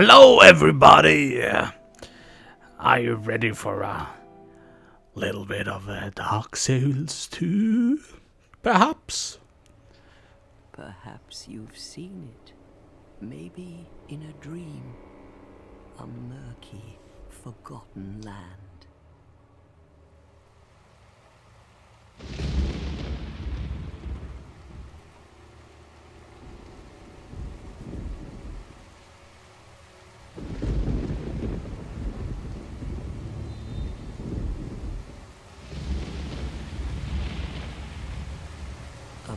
hello everybody! Are you ready for a little bit of uh, Dark Souls 2? Perhaps? Perhaps you've seen it. Maybe in a dream. A murky, forgotten land. A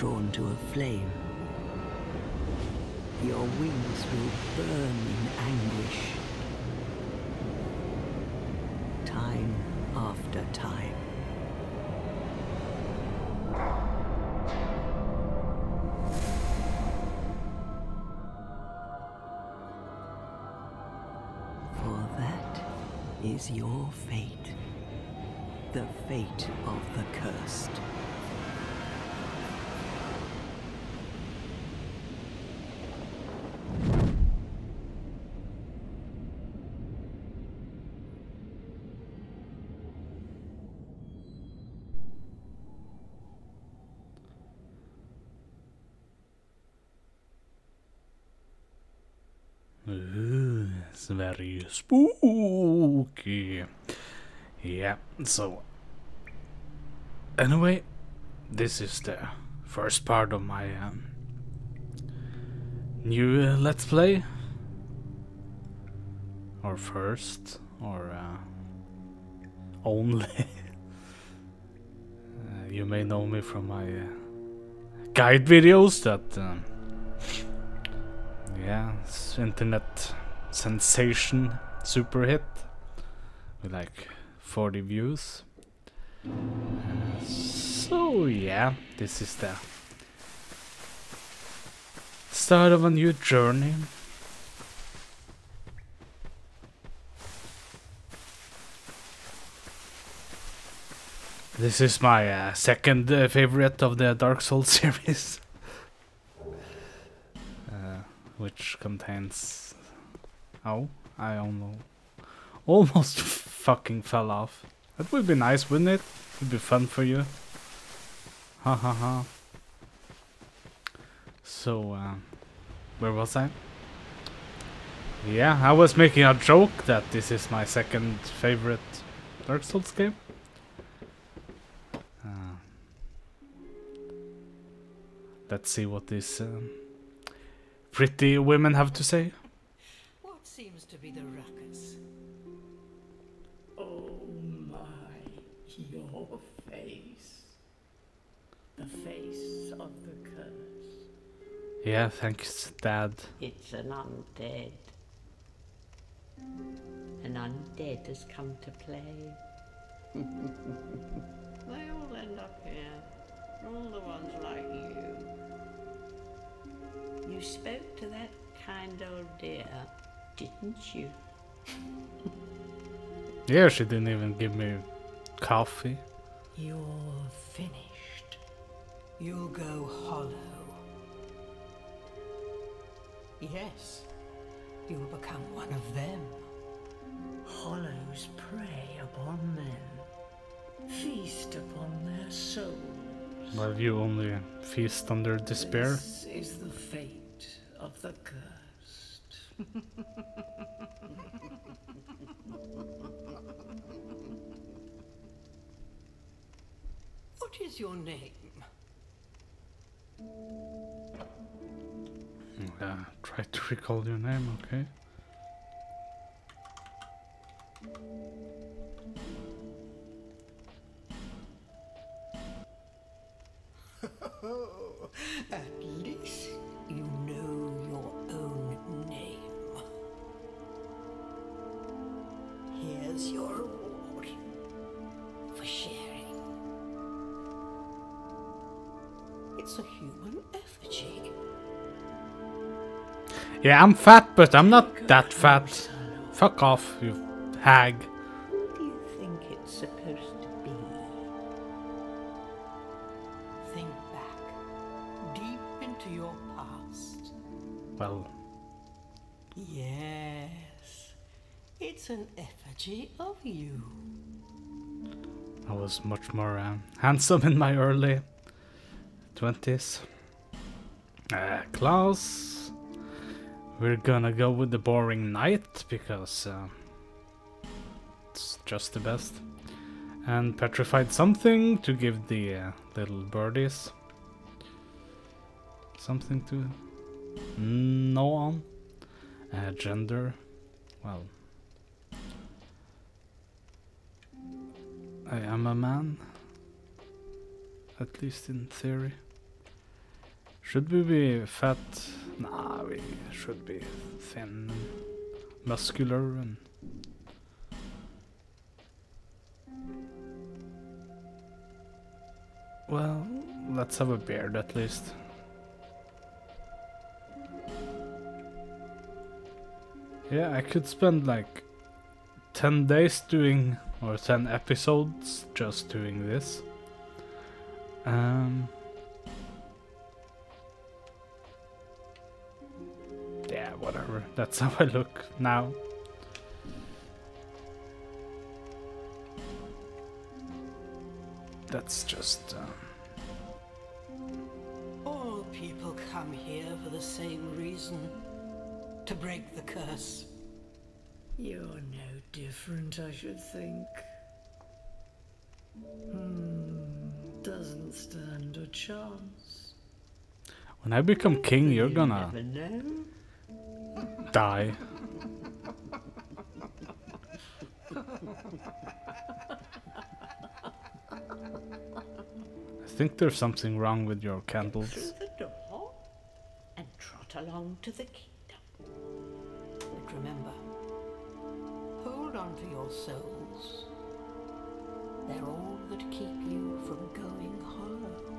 Drawn to a flame. Your wings will burn in anguish. Time after time. For that is your fate. The fate of the cursed. It's very spooky. Yeah, so. Anyway, this is the first part of my um, new uh, Let's Play. Or first, or uh, only. uh, you may know me from my uh, guide videos that. Um, yeah, internet sensation super hit with like 40 views. So yeah, this is the Start of a new journey. This is my uh, second uh, favorite of the Dark Souls series. Which contains. Oh, I almost. Almost fucking fell off. That would be nice, wouldn't it? It would be fun for you. Ha ha ha. So, uh, where was I? Yeah, I was making a joke that this is my second favorite Dark Souls game. Uh, let's see what this... um, pretty women have to say. What seems to be the ruckus? Oh my, your face. The face of the curse. Yeah, thanks, Dad. It's an undead. An undead has come to play. they all end up here. All the ones like you. You spoke to that kind old dear, didn't you? Yeah, she didn't even give me coffee. You're finished. You'll go hollow. Yes, you'll become one of them. Hollows prey upon men, feast upon their souls. While you only feast on their despair. This is the fate of the cursed. What is your name? Uh, try to recall your name, okay? At least It's a human effigy. Yeah, I'm fat, but I'm not that fat. Fuck off, you hag. Who do you think it's supposed to be? Think back, deep into your past. Well, Yes, it's an effigy of you. I was much more uh, handsome in my early 20s. Uh, Klaus. We're gonna go with the boring knight because uh, it's just the best. And petrified something to give the uh, little birdies something to know on. Uh, gender. Well, I am a man. At least in theory. Should we be fat? Nah, we should be thin, muscular, and. Well, let's have a beard at least. Yeah, I could spend like 10 days doing, or 10 episodes just doing this. Um. That's how I look now. That's just. Um, All people come here for the same reason to break the curse. You're no different, I should think. Hmm, doesn't stand a chance. when I become king, you're gonna Never know. Die. I think there's something wrong with your candles. Through the door and trot along to the kingdom. But remember, hold on to your souls. They're all that keep you from going hollow.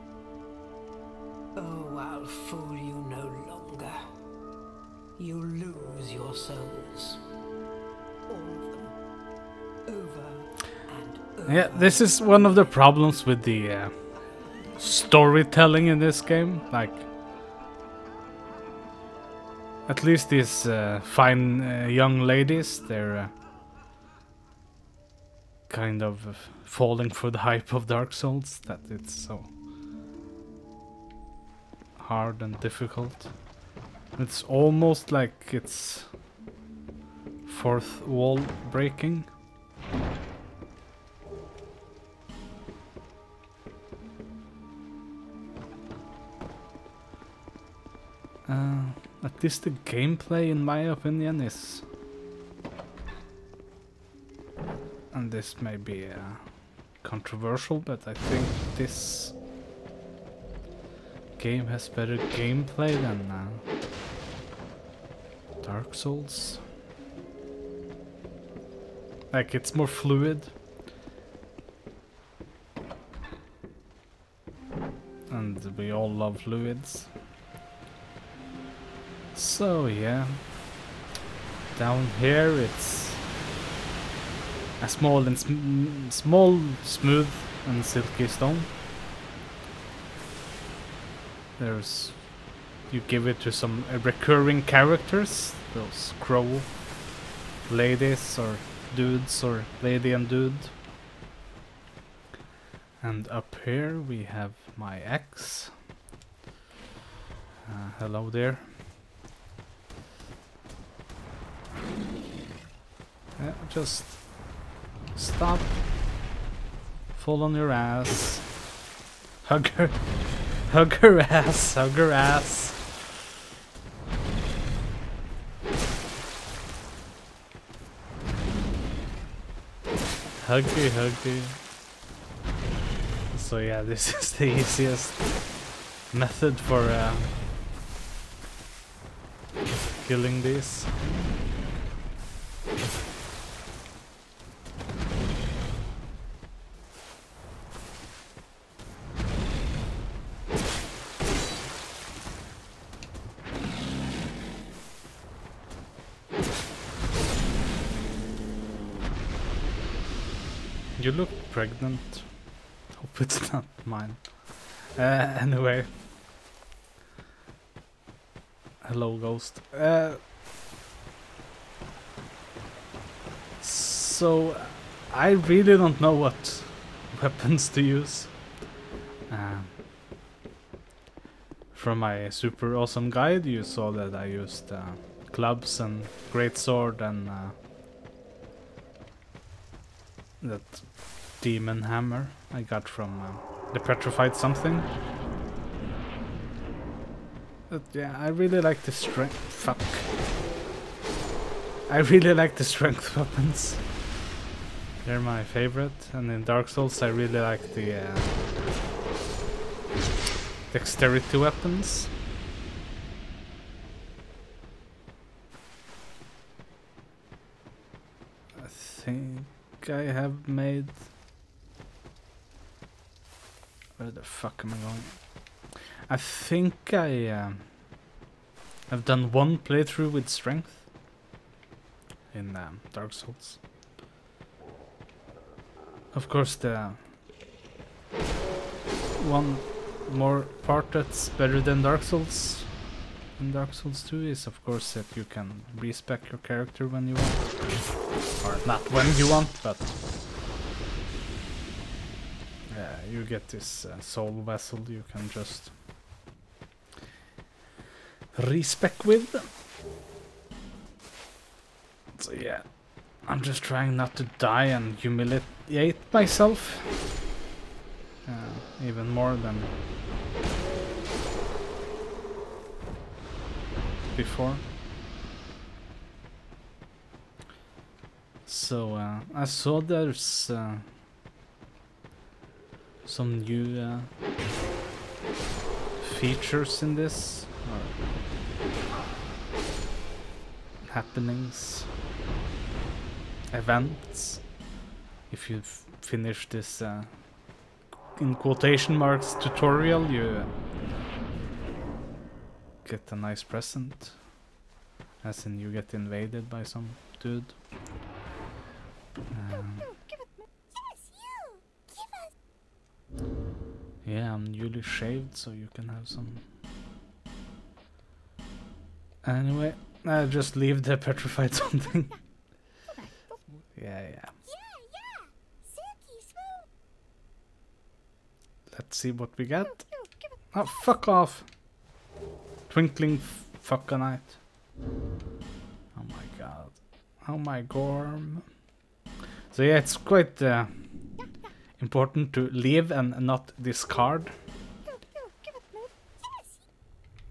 Oh, I'll fool you no longer. longer, you lose your souls. All of them. Over and over. Yeah, this is one of the problems with the uh, storytelling in this game. Like, at least these uh, fine uh, young ladies, they're uh, kind of falling for the hype of Dark Souls that it's so hard and difficult. It's almost like it's fourth wall breaking. Uh, at least the gameplay, in my opinion, is. And this may be uh, controversial, but I think this game has better gameplay than uh, Dark Souls. Like, it's more fluid. And we all love fluids. So yeah, down here it's a small and sm small, smooth and silky stone. There's you give it to some uh, recurring characters, those crow ladies or dudes or lady and dude. And up here we have my ex. Uh, hello there. Yeah, just stop. Fall on your ass. Hug her. Hug her ass. Hug her ass. Huggy, huggy. So yeah, this is the easiest method for uh, killing these. You look pregnant. Hope it's not mine. Uh, anyway. Hello, ghost. Uh, so, I really don't know what weapons to use. Um, from my super awesome guide, you saw that I used uh, clubs and great sword and uh, that demon hammer I got from uh, the petrified something. But yeah, I really like the strength. Fuck. I really like the strength weapons. They're my favorite, and in Dark Souls I really like the uh, dexterity weapons. I think I have made. Where the fuck am I going? I think I uh, have done one playthrough with strength in um, Dark Souls. Of course, the one more part that's better than Dark Souls in Dark Souls 2 is of course that you can respec your character when you want. Or not when you want, but you get this uh, soul vessel you can just respec with. So yeah, I'm just trying not to die and humiliate myself. Uh, even more than before. So uh, I saw there's uh, some new uh, features in this or happenings, events. If you finish this uh, in quotation marks tutorial, you get a nice present. As in, you get invaded by some dude. Um, yeah, I'm newly shaved, so you can have some. Anyway, I just leave the petrified something. yeah, yeah. Let's see what we get. Oh, fuck off! Twinkling f- fuckanite. Oh my god. Oh my gorm. So yeah, it's quite uh, important to leave and not discard.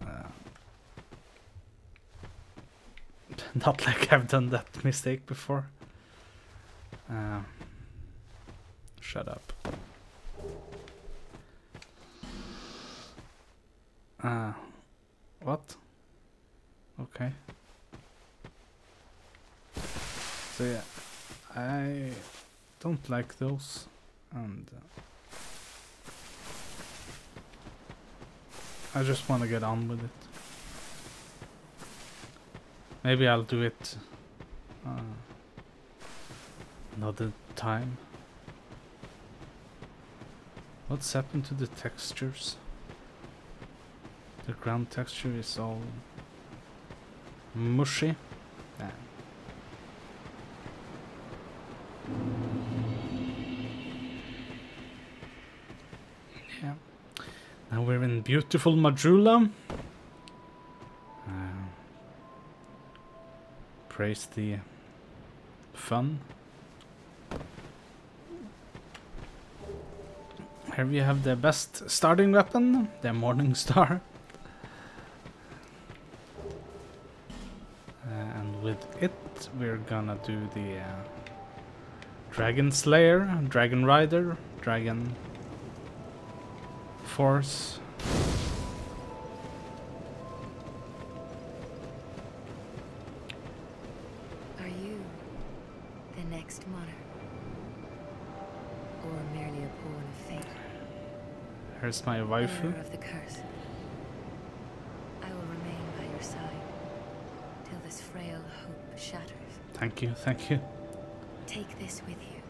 Uh, not like I've done that mistake before. Uh, shut up. Uh, what? Okay. So yeah, I don't like those, and uh, I just want to get on with it. Maybe I'll do it uh, another time. What's happened to the textures? The ground texture is all mushy. Now we're in beautiful Majula. Uh, praise the fun. Here we have the best starting weapon, the Morning Star. Uh, and with it, we're gonna do the uh, Dragon Slayer, Dragon Rider, Dragon Force. Are you the next monarch? Or merely a pawn of fate? Here's my waifu. Of the curse. I will remain by your side till this frail hope shatters. Thank you, thank you. Take this with you.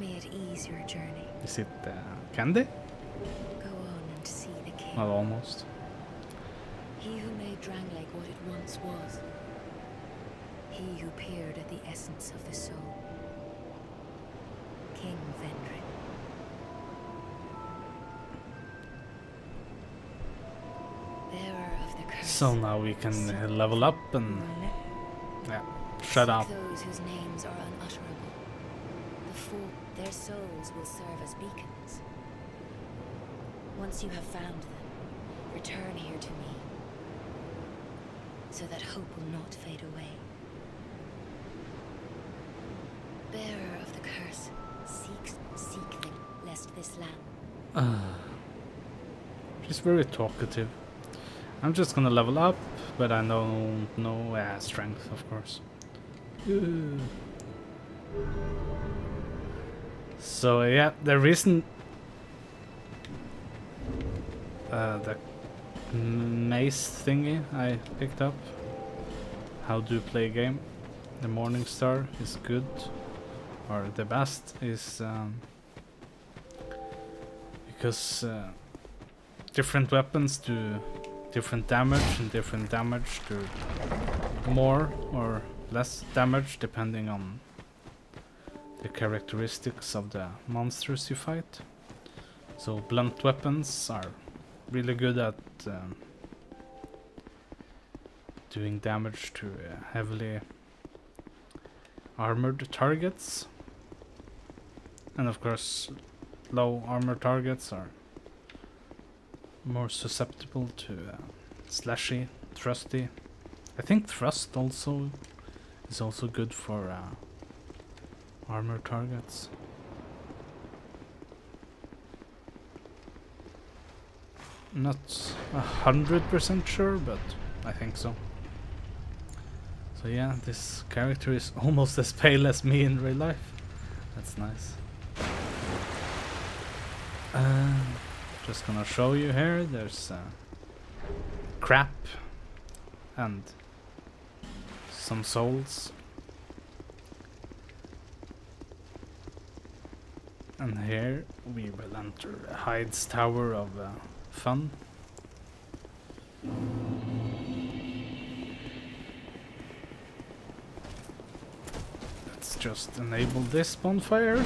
May it ease your journey. Is it uh, candy? Go on and see the king. Well, almost. He who made Drangleic what it once was. He who peered at the essence of the soul. King Vendrick. Bearer of the. So now we can level up and yeah, shut up. Those whose names are unutterable. The fool, their souls will serve as beacons. Once you have found them, return here to me, so that hope will not fade away. Bearer of the curse, seek, seek them, lest this land. Ah. She's very talkative. I'm just gonna level up, but I don't know uh, strength, of course. Ooh. So yeah, the reason uh, the mace thingy I picked up, how do you play a game, the Morning Star is good, or the best is um, because uh, different weapons do different damage and different damage do more or less damage depending on the characteristics of the monsters you fight. So blunt weapons are really good at um, doing damage to uh, heavily armored targets. And of course, low armor targets are more susceptible to uh, slashy, thrusty. I think thrust also is also good for uh, armor targets. Not a hundred percent sure, but I think so. So yeah, this character is almost as pale as me in real life. That's nice. Uh, just gonna show you here. There's uh, crap and some souls. And here we will enter Heide's Tower of uh, Fun. Let's just enable this bonfire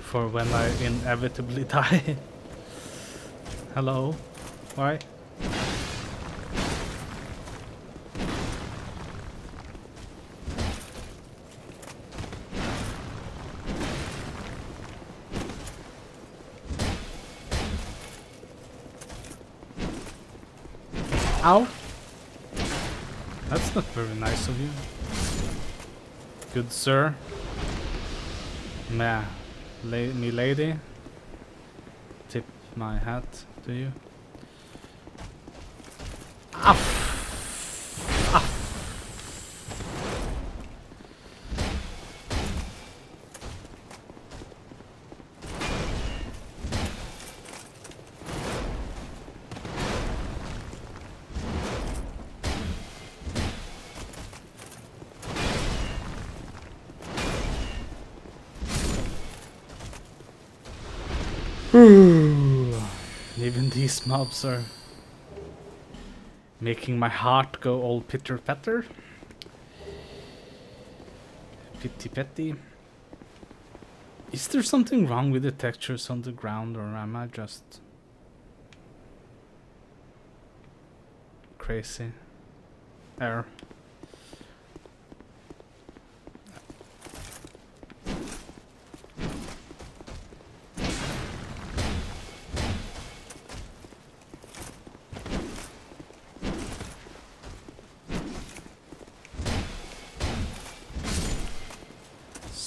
for when I inevitably die. Hello? Why? Ow! That's not very nice of you. Good sir. Meh. La me lady. Tip my hat to you. Even are making my heart go all pitter patter. Pitty petty. Is there something wrong with the textures on the ground or am I just crazy? Error.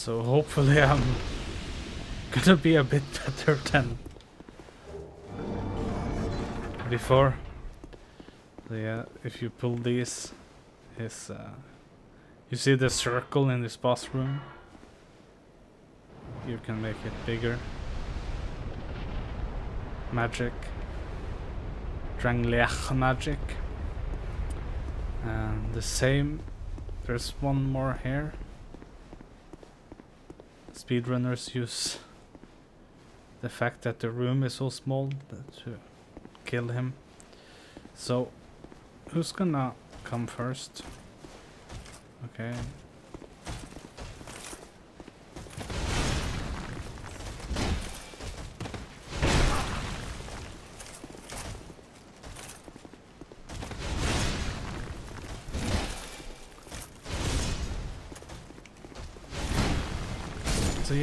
So hopefully I'm gonna be a bit better than before. Yeah, if you pull these, his, uh, you see the circle in this boss room? You can make it bigger. Magic. Drangleic magic. And the same, there's one more here speedrunners use the fact that the room is so small to kill him. So, who's gonna come first? Okay.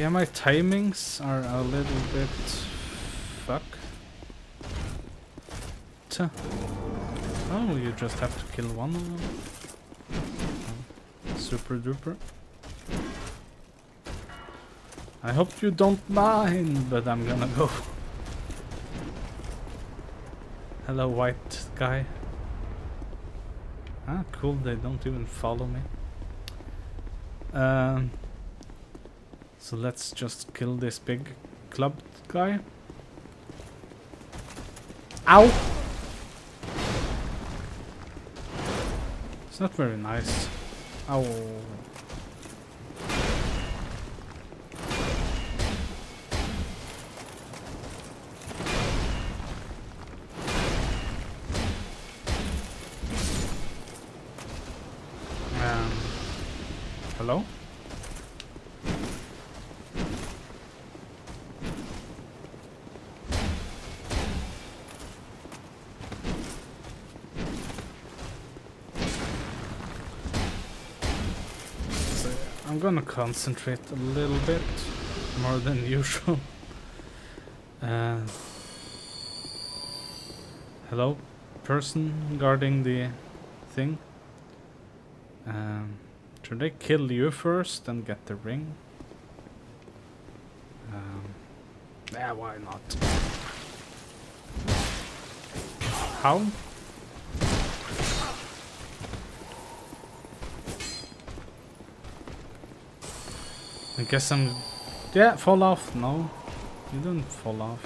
Yeah, my timings are a little bit fuck. Oh, you just have to kill one of them. Super duper. I hope you don't mind, but I'm gonna go. Hello, white guy. Ah, cool, they don't even follow me. Um, so let's just kill this big club guy. Ow! It's not very nice. Ow. Gonna concentrate a little bit more than usual. Uh, hello, person guarding the thing. Um, should I kill you first and get the ring? Um, yeah, why not? How? I guess I'm... Yeah, fall off. No, you don't fall off.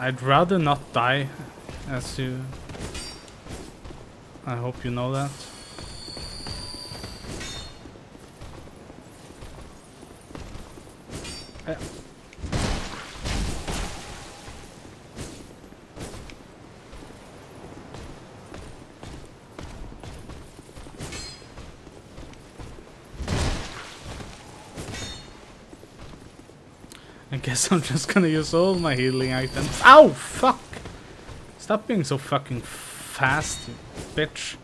I'd rather not die as you... I hope you know that. Guess I'm just gonna use all my healing items. Ow! Fuck! Stop being so fucking fast, you bitch.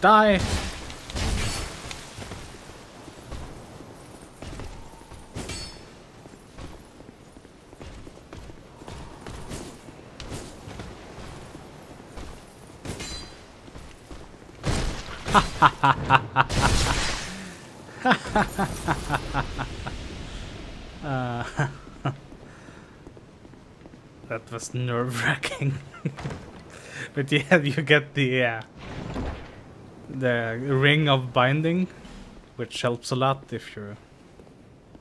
Die! Uh, was nerve-wracking. but yeah, you get the uh, the ring of binding, which helps a lot if you're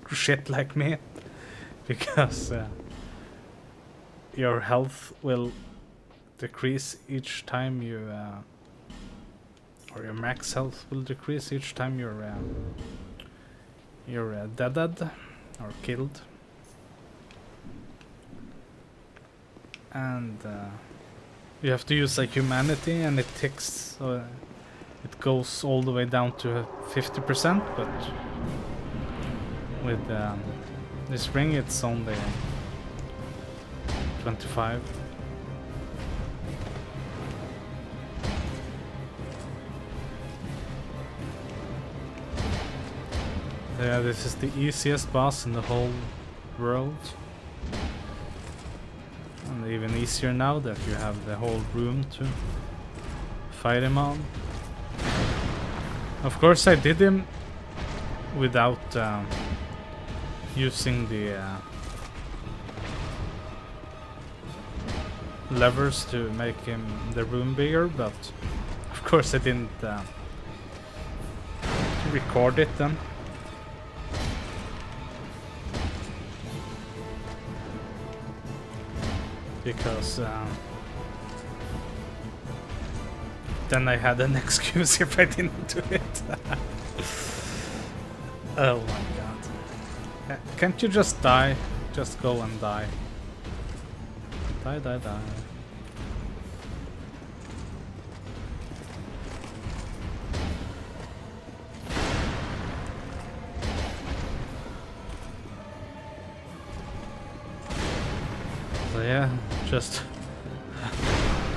shit like me, because uh, your health will decrease each time you, uh, or your max health will decrease each time you're uh, you're uh, deaded or killed. And uh, you have to use like humanity and it ticks, it goes all the way down to 50%, but with um, this ring it's only 25. Yeah, this is the easiest boss in the whole world. Even easier now that you have the whole room to fight him on. Of course I did him without um, using the uh, levers to make him the room bigger, but of course I didn't uh, record it then. Because um, then I had an excuse if I didn't do it. oh my god. Uh, Can't you just die? Just go and die. Die, die, die. Yeah, just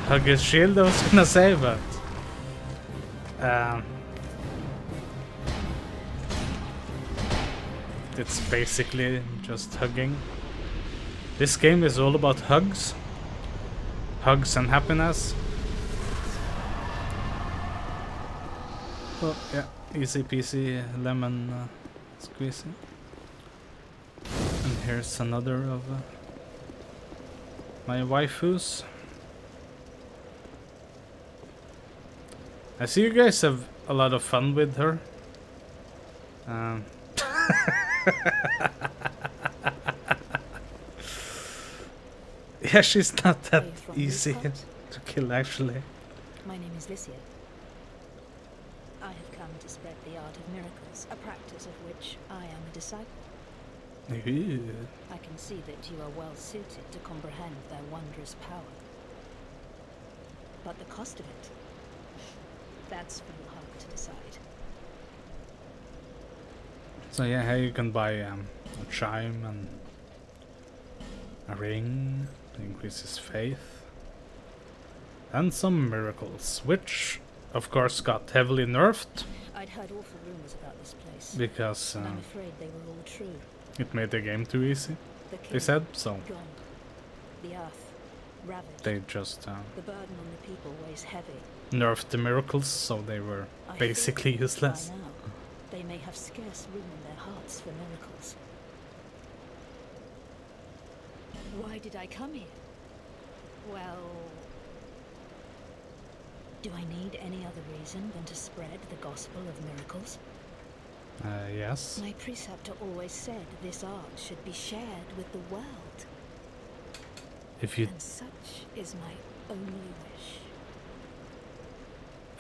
hug his shield I was gonna say, but um, it's basically just hugging. This game is all about hugs, hugs and happiness. Well, yeah, easy peasy lemon uh. And here's another of. Uh, my waifus. I see you guys have a lot of fun with her. Um. yeah, she's not that Are you from easy to kill, actually. My name is Licia. I have come to spread the art of miracles, a practice of which I am a disciple. I can see that you are well suited to comprehend their wondrous power. But the cost of it, that's for you hard to decide. So yeah, here you can buy um, a chime and a ring, increases faith, and some miracles, which of course got heavily nerfed I'd heard awful rumors about this place, because and I'm um, afraid they were all true. It made the game too easy. The They said so. gone. The earth ravaged. They just uh, The burden on the people weighs heavy. nerfed the miracles, so they were I basically useless. Now, they may have scarce room in their hearts for miracles. Why did I come here? Well... Do I need any other reason than to spread the gospel of miracles? Uh, yes. My preceptor always said this art should be shared with the world. If you And such is my only wish.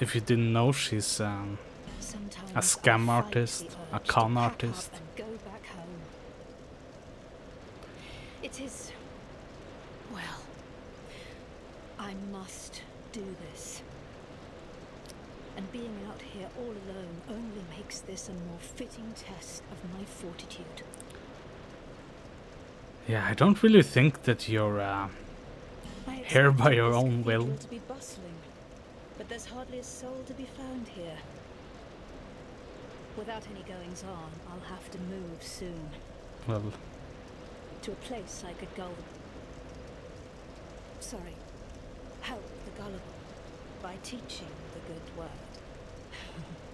if you didn't know, she's um, A scam artist, a con artist. and go back home. It is well. I must do this. And being out here all alone only makes this a more fitting test of my fortitude. yeah. I don't really think that you're. Uh, Here by your own will. To be bustling, but there's hardly a soul to be found here. Without any goings on, I'll have to move soon well, to a place I could gull. Sorry, help the gullible by teaching the good word.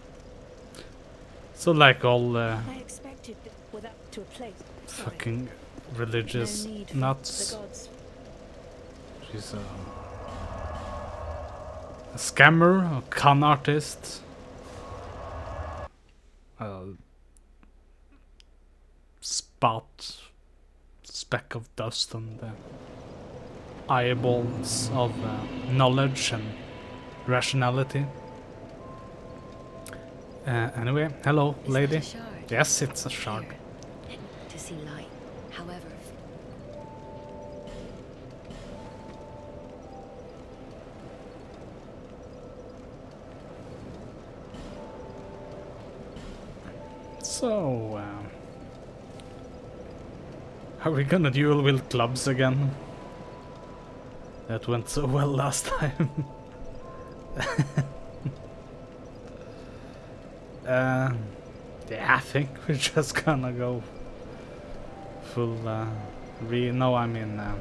so like all uh, I expected that to a place. Fucking religious no nuts. She's a, a scammer, a con artist, a spot, speck of dust on the eyeballs of uh, knowledge and rationality. Uh, anyway, hello, Is lady. Yes, it's a shard. Here, to see light, however. So, uh, are we gonna duel with clubs again? That went so well last time. Uh, yeah, I think we're just gonna go full. Uh, re no, I mean uh,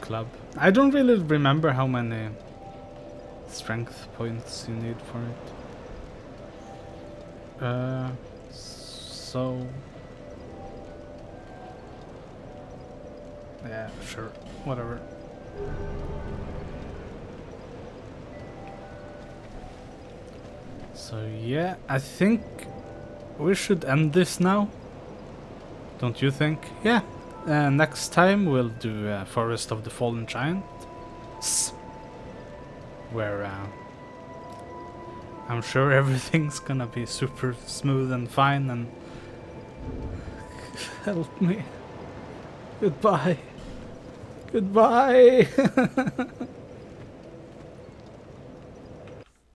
club. I don't really remember how many strength points you need for it. Uh, so. Yeah, sure. Whatever. So, yeah, I think we should end this now. Don't you think? Yeah. Uh, next time we'll do uh, Forest of the Fallen Giants. Where uh, I'm sure everything's gonna be super smooth and fine and help me. Goodbye. Goodbye.